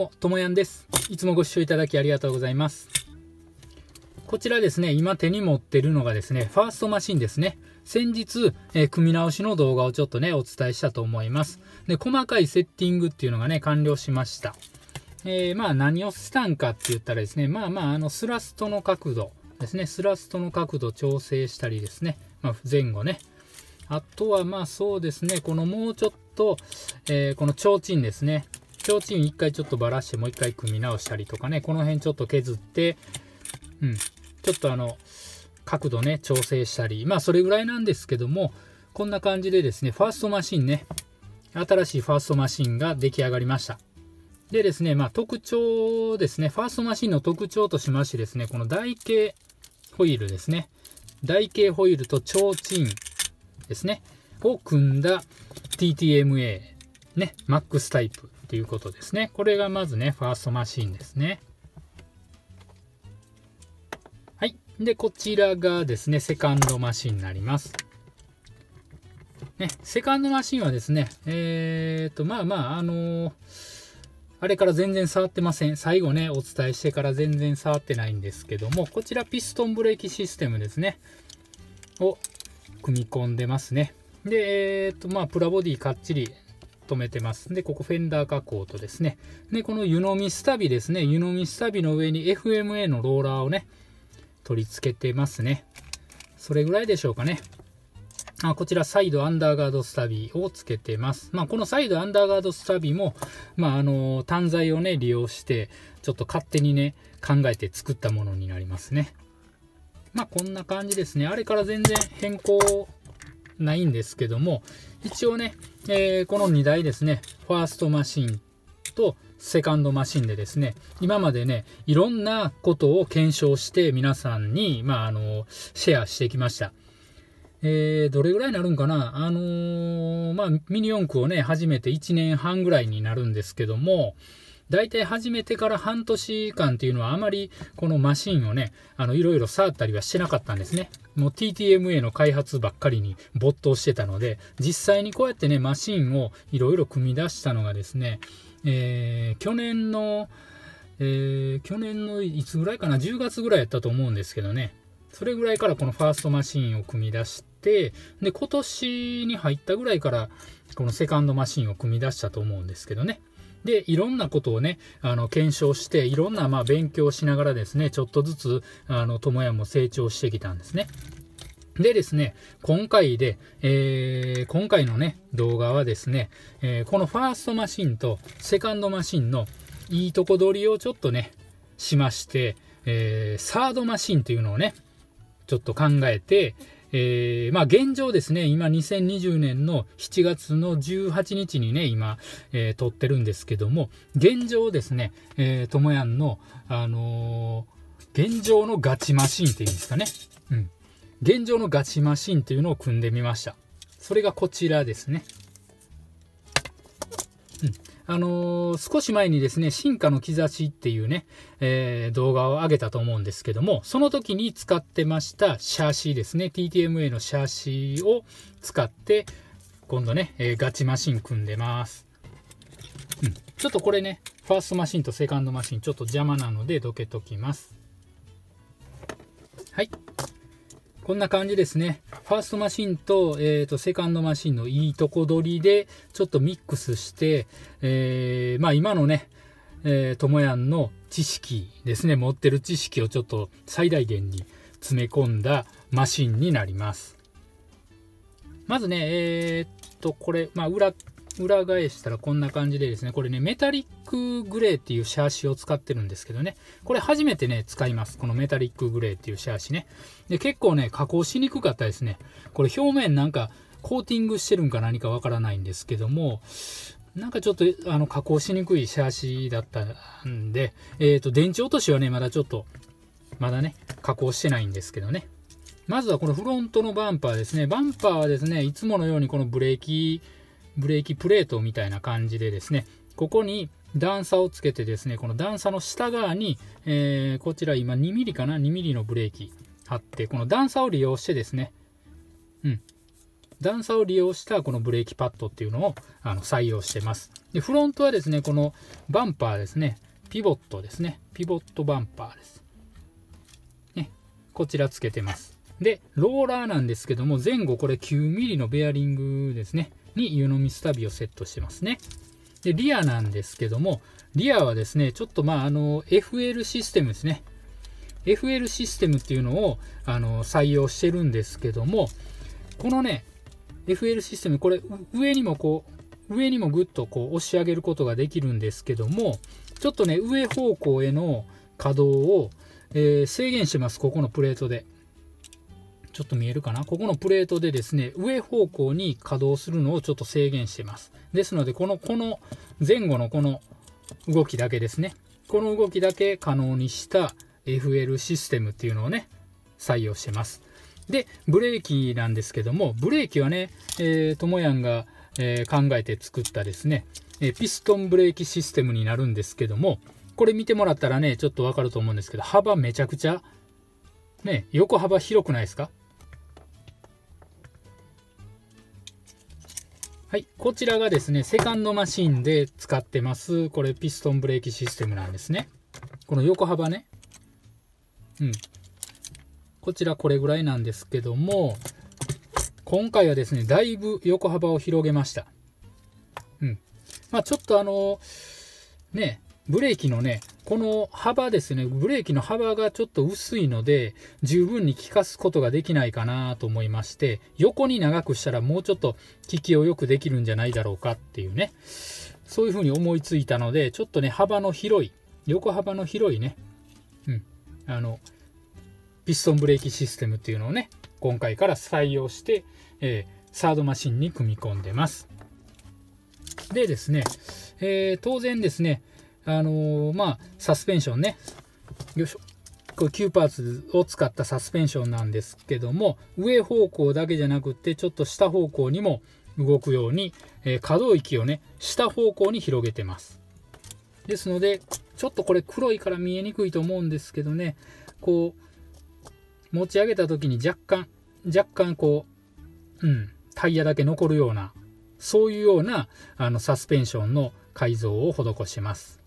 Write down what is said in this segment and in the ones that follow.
も、ともやんです。いつもご視聴いただきありがとうございます。こちらですね、今手に持ってるのがですね、ファーストマシンですね。先日、えー、組み直しの動画をちょっとね、お伝えしたと思います。で、細かいセッティングっていうのがね、完了しました。えー、まあ何をしたんかって言ったらですね、まあまあ、あの、スラストの角度ですね、スラストの角度調整したりですね、まあ、前後ね。あとはまあそうですね、このもうちょっと、えー、この提灯ですね。提灯一回ちょっとばらしてもう一回組み直したりとかね、この辺ちょっと削って、うん、ちょっとあの、角度ね、調整したり、まあそれぐらいなんですけども、こんな感じでですね、ファーストマシンね、新しいファーストマシンが出来上がりました。でですね、まあ特徴ですね、ファーストマシンの特徴としましてですね、この台形ホイールですね、台形ホイールと提灯ですね、を組んだ TTMA、ね、MAX タイプ。っていうことですね。これがまずね、ファーストマシンですね。はい。で、こちらがですね、セカンドマシンになります。ね、セカンドマシンはですね、えー、っと、まあまあ、あのー、あれから全然触ってません。最後ね、お伝えしてから全然触ってないんですけども、こちらピストンブレーキシステムですね。を組み込んでますね。で、えー、っと、まあ、プラボディかっちり止めてます。で、ここフェンダー加工とですね。で、この湯飲みスタビですね。湯飲みスタビの上に FMA のローラーをね、取り付けてますね。それぐらいでしょうかね。あこちらサイドアンダーガードスタビをつけてます。まあ、このサイドアンダーガードスタビも、まあ、あの、単材をね、利用して、ちょっと勝手にね、考えて作ったものになりますね。まあ、こんな感じですね。あれから全然変更ないんですけども、一応ね、えー、この2台ですね、ファーストマシンとセカンドマシンでですね、今までね、いろんなことを検証して皆さんに、まあ、あの、シェアしてきました。えー、どれぐらいになるんかな？あのー、まあ、ミニ四駆をね、始めて1年半ぐらいになるんですけども、大体始めてから半年間っていうのはあまりこのマシンをね、あの、いろいろ触ったりはしてなかったんですね。もう TTMA の開発ばっかりに没頭してたので、実際にこうやってね、マシンをいろいろ組み出したのがですね、えー、去年の、えー、去年のいつぐらいかな、10月ぐらいやったと思うんですけどね、それぐらいからこのファーストマシンを組み出して、で、今年に入ったぐらいから、このセカンドマシンを組み出したと思うんですけどね。で、いろんなことをね、あの、検証して、いろんな、まあ、勉強しながらですね、ちょっとずつ、あの、ともやも成長してきたんですね。でですね、今回で、えー、今回のね、動画はですね、えー、このファーストマシンとセカンドマシンのいいとこ取りをちょっとね、しまして、えー、サードマシンというのをね、ちょっと考えて、えー、まあ現状ですね、今2020年の7月の18日にね、今、えー、撮ってるんですけども、現状ですね、えー、ともやんの、あのー、現状のガチマシンっていうんですかね。うん。現状のガチマシンっていうのを組んでみました。それがこちらですね。うん。あのー、少し前にですね、進化の兆しっていうね、えー、動画を上げたと思うんですけども、その時に使ってましたシャーシーですね、TTMA のシャーシーを使って、今度ね、えー、ガチマシン組んでます。うん。ちょっとこれね、ファーストマシンとセカンドマシンちょっと邪魔なのでどけときます。はい。こんな感じですね。ファーストマシンと、えー、と、セカンドマシンのいいとこ取りで、ちょっとミックスして、えー、まあ今のね、えー、ともやんの知識ですね、持ってる知識をちょっと最大限に詰め込んだマシンになります。まずね、えー、っと、これ、まあ裏裏返したらこんな感じでですね、これね、メタリックグレーっていうシャーシを使ってるんですけどね、これ初めてね、使います。このメタリックグレーっていうシャーシね。で、結構ね、加工しにくかったですね。これ表面なんかコーティングしてるんか何かわからないんですけども、なんかちょっとあの加工しにくいシャーシだったんで、えっ、ー、と、電池落としはね、まだちょっと、まだね、加工してないんですけどね。まずはこのフロントのバンパーですね。バンパーはですね、いつものようにこのブレーキブレーキプレートみたいな感じでですね、ここに段差をつけてですね、この段差の下側に、えー、こちら今 2mm かな ?2mm のブレーキ貼って、この段差を利用してですね、うん。段差を利用したこのブレーキパッドっていうのをあの採用してます。で、フロントはですね、このバンパーですね、ピボットですね、ピボットバンパーです。ね、こちらつけてます。で、ローラーなんですけども、前後これ 9mm のベアリングですね、に湯飲みスタビをセットしてますね。で、リアなんですけども、リアはですね、ちょっとまあ、あの、FL システムですね。FL システムっていうのをあの採用してるんですけども、このね、FL システム、これ上にもこう、上にもぐっとこう押し上げることができるんですけども、ちょっとね、上方向への稼働を、えー、制限します、ここのプレートで。ちょっと見えるかな？ここのプレートでですね、上方向に稼働するのをちょっと制限してます。ですので、この、この前後のこの動きだけですね。この動きだけ可能にした FL システムっていうのをね、採用してます。で、ブレーキなんですけども、ブレーキはね、えー、ともやんが、えー、考えて作ったですね、えピストンブレーキシステムになるんですけども、これ見てもらったらね、ちょっとわかると思うんですけど、幅めちゃくちゃ、ね、横幅広くないですか？はい、こちらがですね、セカンドマシンで使ってます、これピストンブレーキシステムなんですね。この横幅ね。うん。こちらこれぐらいなんですけども、今回はですね、だいぶ横幅を広げました。うん。まあちょっとあの、ね、ブレーキのね、この幅ですね、ブレーキの幅がちょっと薄いので、十分に効かすことができないかなと思いまして、横に長くしたらもうちょっと効きをよくできるんじゃないだろうかっていうね、そういうふうに思いついたので、ちょっとね、幅の広い、横幅の広いね、うん、あの、ピストンブレーキシステムっていうのをね、今回から採用して、えー、サードマシンに組み込んでます。でですね、えー、当然ですね、あのー、まあ、サスペンションね、よいしょ。これ9パーツを使ったサスペンションなんですけども、上方向だけじゃなくて、ちょっと下方向にも動くように、えー、可動域をね、下方向に広げてます。ですので、ちょっとこれ黒いから見えにくいと思うんですけどね、こう、持ち上げた時に若干、若干こう、うん、タイヤだけ残るような、そういうようなあのサスペンションの改造を施します。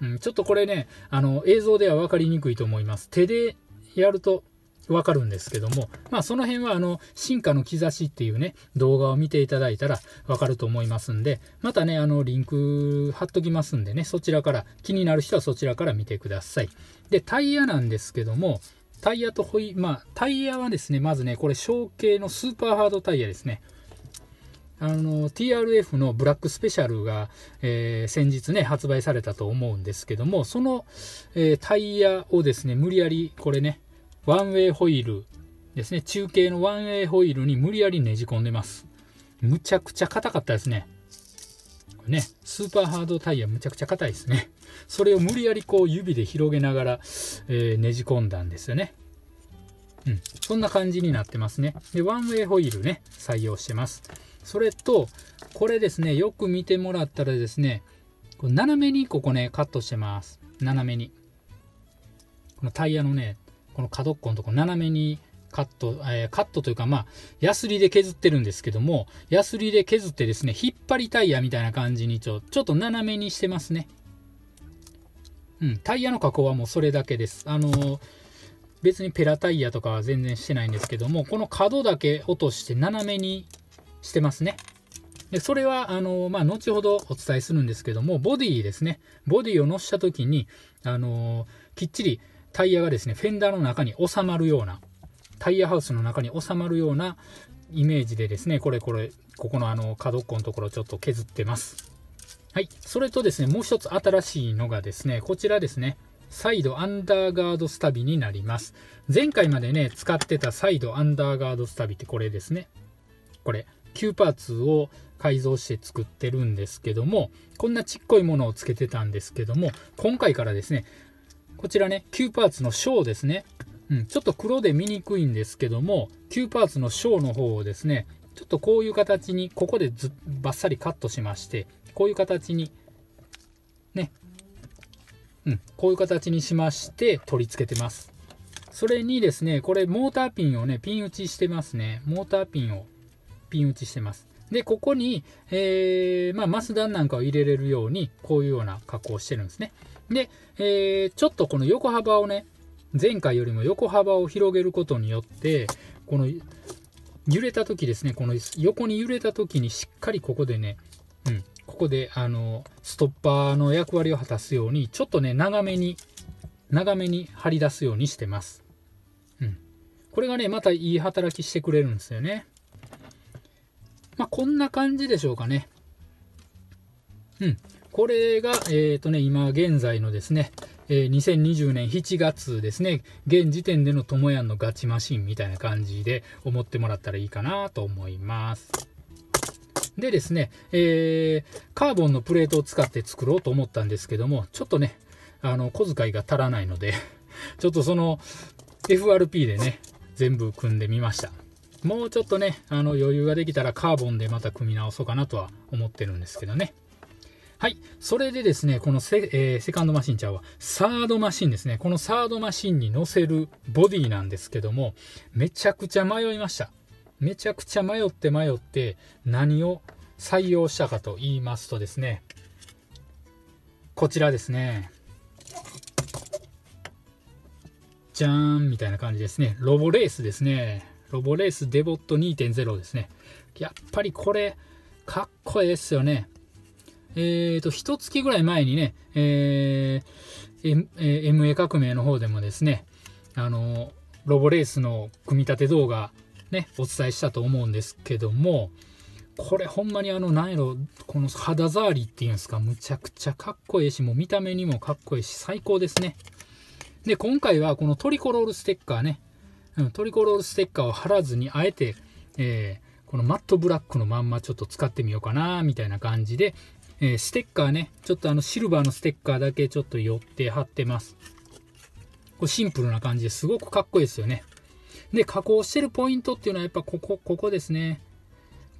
うん、ちょっとこれね、あの映像では分かりにくいと思います。手でやるとわかるんですけども、まあその辺はあの進化の兆しっていうね、動画を見ていただいたらわかると思いますんで、またね、あのリンク貼っときますんでね、そちらから気になる人はそちらから見てください。で、タイヤなんですけども、タイヤとホイ、まあ、タイヤはですね、まずね、これ、小径のスーパーハードタイヤですね。あの、TRF のブラックスペシャルが、えー、先日ね、発売されたと思うんですけども、その、えー、タイヤをですね、無理やり、これね、ワンウェイホイールですね、中継のワンウェイホイールに無理やりねじ込んでます。むちゃくちゃ硬かったですね。これね、スーパーハードタイヤむちゃくちゃ硬いですね。それを無理やりこう指で広げながら、えー、ねじ込んだんですよね。うん、そんな感じになってますね。で、ワンウェイホイールね、採用してます。それと、これですね、よく見てもらったらですね、こ斜めにここね、カットしてます。斜めに。このタイヤのね、この角っこのとこ斜めにカット、えー、カットというか、まあ、ヤスリで削ってるんですけども、ヤスリで削ってですね、引っ張りタイヤみたいな感じにちょ、ちょっと斜めにしてますね。うん、タイヤの加工はもうそれだけです。あのー、別にペラタイヤとかは全然してないんですけども、この角だけ落として斜めにしてますね。でそれは、あの、まあ、後ほどお伝えするんですけども、ボディですね。ボディを乗せた時に、あの、きっちりタイヤがですね、フェンダーの中に収まるような、タイヤハウスの中に収まるようなイメージでですね、これこれ、ここのあの角っこのところちょっと削ってます。はい。それとですね、もう一つ新しいのがですね、こちらですね。サイドアンダーガードスタビになります。前回までね、使ってたサイドアンダーガードスタビってこれですね。これ、9パーツを改造して作ってるんですけども、こんなちっこいものをつけてたんですけども、今回からですね、こちらね、9パーツのショーですね。うん、ちょっと黒で見にくいんですけども、9パーツのショーの方をですね、ちょっとこういう形に、ここでずバッサリカットしまして、こういう形に、ね、うん、こういう形にしまして取り付けてます。それにですね、これモーターピンをね、ピン打ちしてますね。モーターピンをピン打ちしてます。で、ここに、えー、まあ、マスダンなんかを入れれるように、こういうような加工をしてるんですね。で、えー、ちょっとこの横幅をね、前回よりも横幅を広げることによって、この揺れた時ですね、この横に揺れた時にしっかりここでね、うん、ここであのストッパーの役割を果たすように、ちょっとね、長めに、長めに張り出すようにしてます。うん。これがね、またいい働きしてくれるんですよね。まあ、こんな感じでしょうかね。うん。これが、えっ、ー、とね、今現在のですね、えー、2020年7月ですね、現時点でのともやんのガチマシンみたいな感じで思ってもらったらいいかなと思います。でですね、えー、カーボンのプレートを使って作ろうと思ったんですけども、ちょっとね、あの、小遣いが足らないのでちょっとその FRP でね、全部組んでみました。もうちょっとね、あの余裕ができたらカーボンでまた組み直そうかなとは思ってるんですけどね。はい。それでですね、このセ,、えー、セカンドマシンちゃうわ、サードマシンですね。このサードマシンに乗せるボディなんですけども、めちゃくちゃ迷いました。めちゃくちゃ迷って迷って何を採用したかと言いますとですね、こちらですね。じゃーんみたいな感じですね。ロボレースですね。ロボレースデボット2.0ですね。やっぱりこれ、かっこいいですよね。えっ、ー、と、一月ぐらい前にね、えー、M、MA 革命の方でもですね、あの、ロボレースの組み立て動画、ね、お伝えしたと思うんですけども、これほんまにあの、なんやろ、この肌触りっていうんですか、むちゃくちゃかっこいいし、もう見た目にもかっこいいし、最高ですね。で、今回はこのトリコロールステッカーね、うん、トリコロールステッカーを貼らずに、あえて、えー、このマットブラックのまんまちょっと使ってみようかな、みたいな感じで、えー、ステッカーね、ちょっとあのシルバーのステッカーだけちょっと寄って貼ってます。これシンプルな感じですごくかっこいいですよね。で、加工してるポイントっていうのはやっぱここ、ここですね。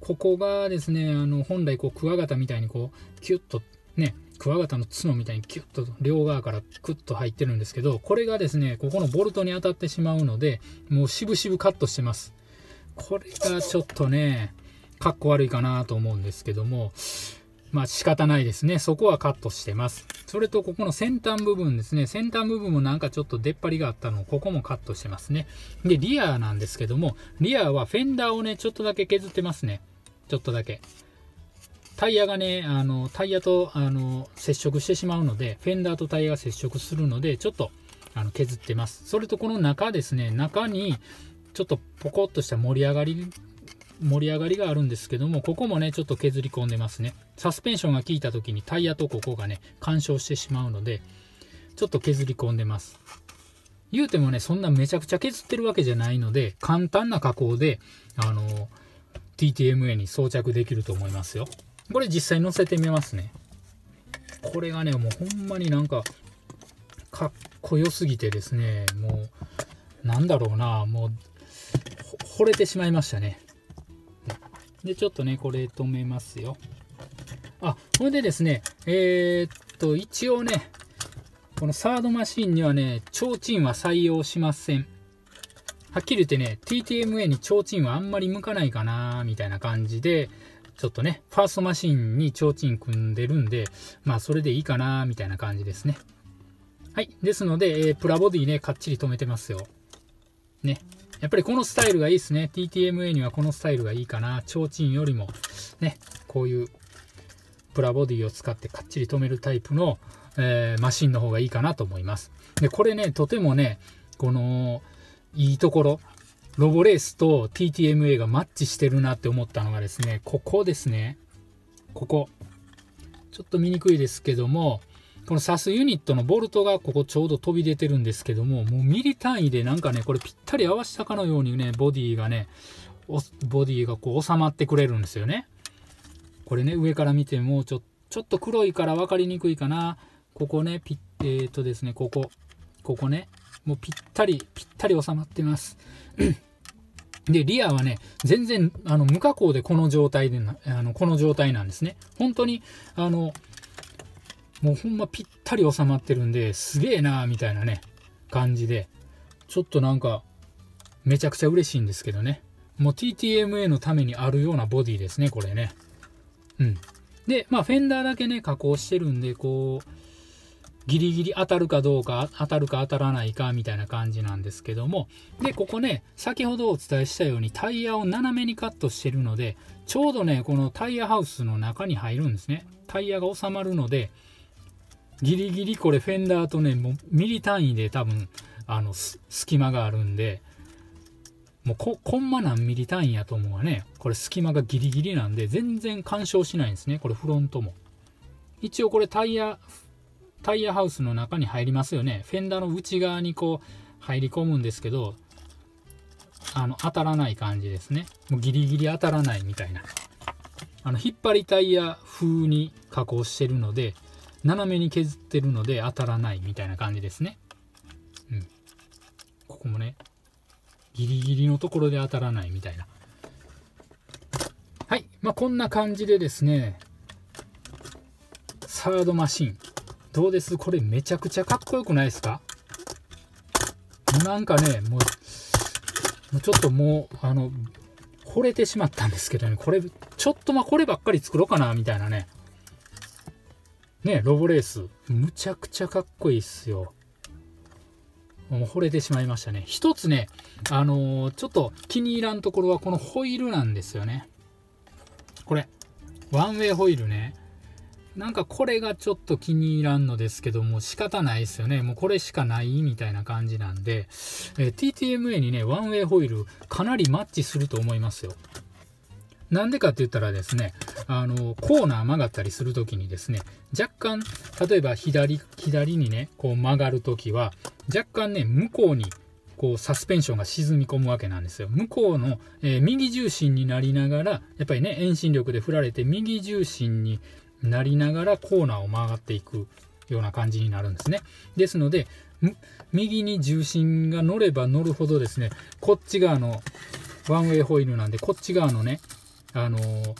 ここがですね、あの、本来こう、クワガタみたいにこう、キュッとね、クワガタの角みたいにキュッと両側からクッと入ってるんですけど、これがですね、ここのボルトに当たってしまうので、もうしぶしぶカットしてます。これがちょっとね、かっこ悪いかなと思うんですけども、まあ仕方ないですね。そこはカットしてます。それとここの先端部分ですね。先端部分もなんかちょっと出っ張りがあったのここもカットしてますね。で、リアなんですけども、リアはフェンダーをね、ちょっとだけ削ってますね。ちょっとだけ。タイヤがね、あの、タイヤと、あの、接触してしまうので、フェンダーとタイヤが接触するので、ちょっと、あの、削ってます。それとこの中ですね、中に、ちょっとポコッとした盛り上がり、盛り上がりがあるんですけども、ここもね、ちょっと削り込んでますね。サスペンションが効いた時にタイヤとここがね、干渉してしまうので、ちょっと削り込んでます。言うてもね、そんなめちゃくちゃ削ってるわけじゃないので、簡単な加工で、あの、TTMA に装着できると思いますよ。これ実際乗せてみますね。これがね、もうほんまになんか、かっこよすぎてですね、もう、なんだろうな、もう、惚れてしまいましたね。で、ちょっとね、これ止めますよ。あ、これでですね、えー、っと、一応ね、このサードマシンにはね、提灯は採用しません。はっきり言ってね、TTMA に提灯はあんまり向かないかなみたいな感じで、ちょっとね、ファーストマシンに提灯組んでるんで、まあそれでいいかな、みたいな感じですね。はい。ですので、えー、プラボディね、かっちり止めてますよ。ね。やっぱりこのスタイルがいいですね。TTMA にはこのスタイルがいいかな。提灯よりも、ね、こういうプラボディを使ってかっちり止めるタイプの、えー、マシンの方がいいかなと思います。で、これね、とてもね、この、いいところ、ロボレースと TTMA がマッチしてるなって思ったのがですね、ここですね。ここ。ちょっと見にくいですけども、このサスユニットのボルトがここちょうど飛び出てるんですけども、もうミリ単位でなんかね、これぴったり合わせたかのようにね、ボディがね、ボディがこう収まってくれるんですよね。これね、上から見てもちょちょっと黒いから分かりにくいかな。ここね、ピッ、えー、っとですね、ここ、ここね、もうぴったり、ぴったり収まってます。で、リアはね、全然、あの、無加工でこの状態であの、この状態なんですね。本当に、あの、もうほんまぴったり収まってるんで、すげえなーみたいなね、感じで、ちょっとなんか、めちゃくちゃ嬉しいんですけどね。もう TTMA のためにあるようなボディですね、これね。うん。で、まあ、フェンダーだけね、加工してるんで、こう、ギリギリ当たるかどうか、当たるか当たらないか、みたいな感じなんですけども。で、ここね、先ほどお伝えしたようにタイヤを斜めにカットしてるので、ちょうどね、このタイヤハウスの中に入るんですね。タイヤが収まるので、ギリギリこれフェンダーとね、もうミリ単位で多分、あの、隙間があるんで、もうココンマ何ミリ単位やと思うわね。これ隙間がギリギリなんで、全然干渉しないんですね。これフロントも。一応これタイヤ、タイヤハウスの中に入りますよね。フェンダーの内側にこう入り込むんですけど、あの、当たらない感じですね。もうギリギリ当たらないみたいな。あの、引っ張りタイヤ風に加工してるので、斜めに削ってるので当たらないみたいな感じですね。うん。ここもね、ギリギリのところで当たらないみたいな。はい。まあ、こんな感じでですね、サードマシン。どうです？これめちゃくちゃかっこよくないですか？なんかね、もう、ちょっともう、あの、惚れてしまったんですけどね、これ、ちょっとまあこればっかり作ろうかな、みたいなね。ね、ロボレース。むちゃくちゃかっこいいっすよ。もう惚れてしまいましたね。一つね、あのー、ちょっと気に入らんところはこのホイールなんですよね。これ、ワンウェイホイールね。なんかこれがちょっと気に入らんのですけども仕方ないですよね。もうこれしかないみたいな感じなんで、えー、TTMA にね、ワンウェイホイールかなりマッチすると思いますよ。なんでかって言ったらですね、あの、コーナー曲がったりするときにですね、若干、例えば左、左にね、こう曲がるときは、若干ね、向こうに、こう、サスペンションが沈み込むわけなんですよ。向こうの、えー、右重心になりながら、やっぱりね、遠心力で振られて、右重心になりながらコーナーを曲がっていくような感じになるんですね。ですので、右に重心が乗れば乗るほどですね、こっち側のワンウェイホイールなんで、こっち側のね、あのー、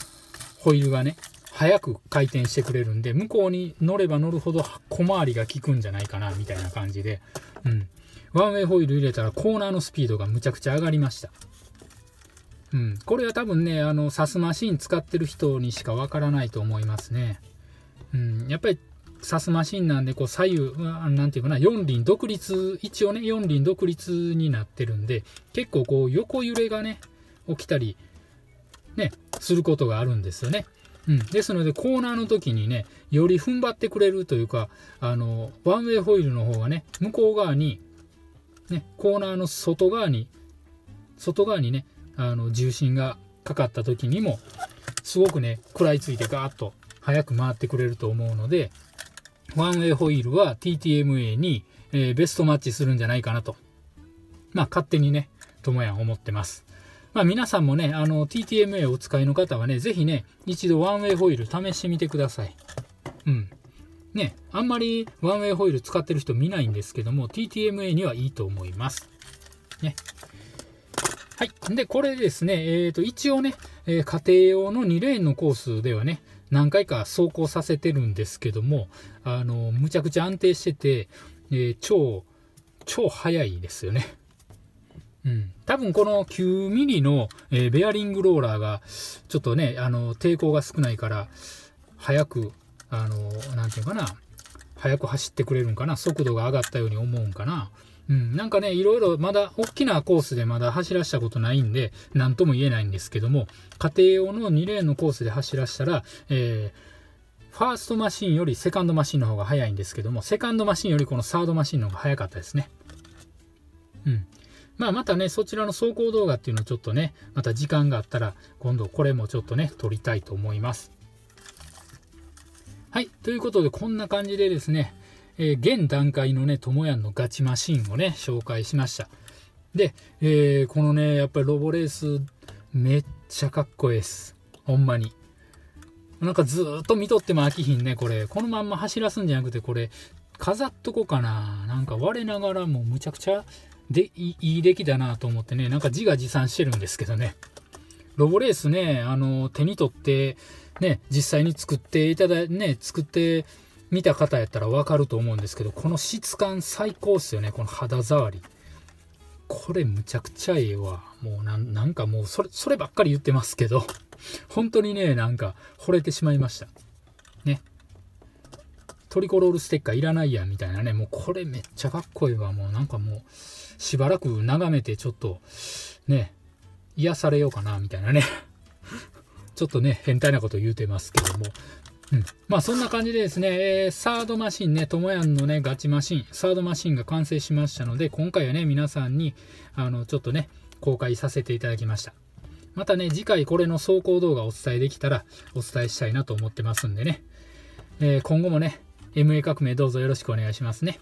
ホイールがね、早く回転してくれるんで、向こうに乗れば乗るほど小回りが効くんじゃないかな、みたいな感じで、うん。ワンウェイホイール入れたらコーナーのスピードがむちゃくちゃ上がりました。うん。これは多分ね、あの、サスマシン使ってる人にしかわからないと思いますね。うん。やっぱり、サスマシンなんで、こう、左右、なんていうかな、4輪独立、一応ね、4輪独立になってるんで、結構こう、横揺れがね、起きたり、ね、することがあるんですよね。うん、ですので、コーナーの時にね、より踏ん張ってくれるというか、あの、ワンウェイホイールの方がね、向こう側に、ね、コーナーの外側に、外側にね、あの、重心がかかった時にも、すごくね、食らいついてガーッと早く回ってくれると思うので、ワンウェイホイールは TTMA に、えー、ベストマッチするんじゃないかなと。まあ、勝手にね、ともやん思ってます。まあ皆さんもね、あの TTMA をお使いの方はね、ぜひね、一度ワンウェイホイール試してみてください。うん。ね、あんまりワンウェイホイール使ってる人見ないんですけども、TTMA にはいいと思います。ね。はい。で、これですね、えっ、ー、と、一応ね、えー、家庭用の2レーンのコースではね、何回か走行させてるんですけども、あの、むちゃくちゃ安定してて、えー、超、超速いですよね。うん、多分この 9mm の、え、ベアリングローラーがちょっとねあの抵抗が少ないから早くあの何て言うかな速く走ってくれるんかな速度が上がったように思うんかなうん、なんかね、いろいろまだ大きなコースでまだ走らしたことないんで、何とも言えないんですけども、家庭用の2レーンのコースで走らしたら、えー、ファーストマシンよりセカンドマシンの方が速いんですけども、セカンドマシンよりこのサードマシンの方が速かったですね。うん。まあ、またね、そちらの走行動画っていうのをちょっとね、また時間があったら、今度これもちょっとね、撮りたいと思います。はい。ということで、こんな感じでですね、えー、現段階のね、ともやんのガチマシンをね、紹介しました。で、えー、このね、やっぱりロボレース、めっちゃかっこいいです。ほんまに。なんかずっと見とっても飽きひんね、これ。このまんま走らすんじゃなくて、これ、飾っとこうかな。なんか我ながらもむちゃくちゃでいい出来だなと思ってね、なんか自画自賛してるんですけどね。ロボレースね、あの、手に取って、ね、実際に作っていただね、作ってみた方やったらわかると思うんですけど、この質感最高っすよね、この肌触り。これむちゃくちゃええわ。もうなんかもうそれ、そればっかり言ってますけど、本当にね、なんか惚れてしまいました。ね。トリコロールステッカーいらないやみたいなね、もうこれめっちゃかっこいいわ。もうなんかもう、しばらく眺めてちょっと、ね、癒されようかな、みたいなね。ちょっとね、変態なこと言うてますけども。うん、まあそんな感じでですね、えー、サードマシンね、ともやんのね、ガチマシン、サードマシンが完成しましたので、今回はね、皆さんに、あの、ちょっとね、公開させていただきました。またね、次回これの走行動画をお伝えできたら、お伝えしたいなと思ってますんでね、えー、今後もね、MA 革命どうぞよろしくお願いしますね。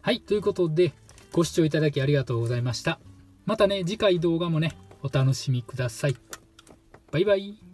はい、ということで、ご視聴いただきありがとうございました。またね、次回動画もね、お楽しみください。バイバイ。